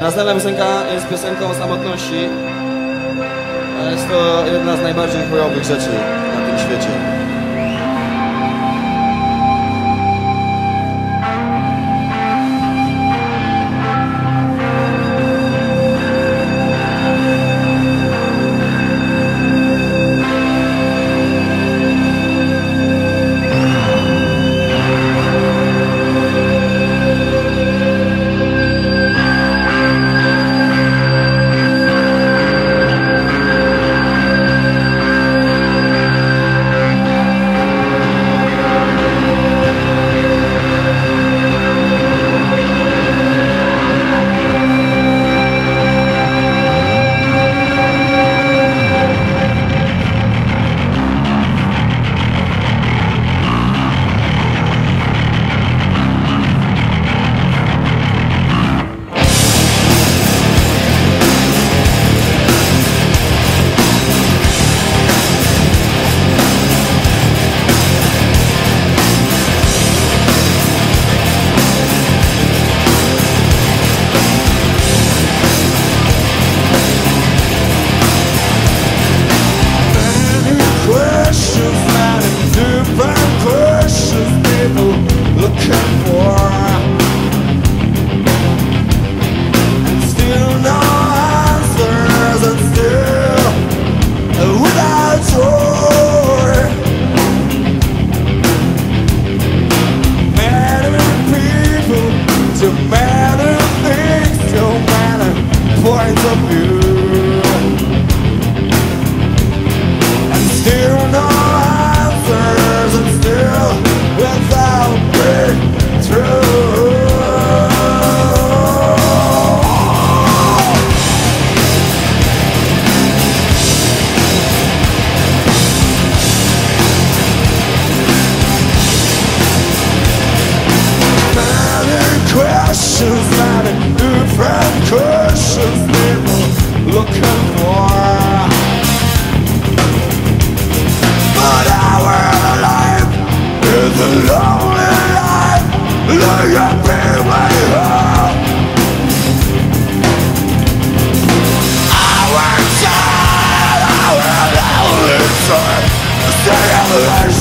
Następna piosenka jest piosenką o samotności. Jest to jedna z najbardziej chujowych rzeczy na tym świecie.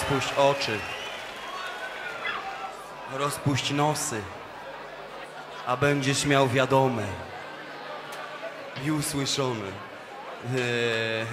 Rozpuść oczy. Rozpuść nosy, a będziesz miał wiadome i usłyszony. Eee.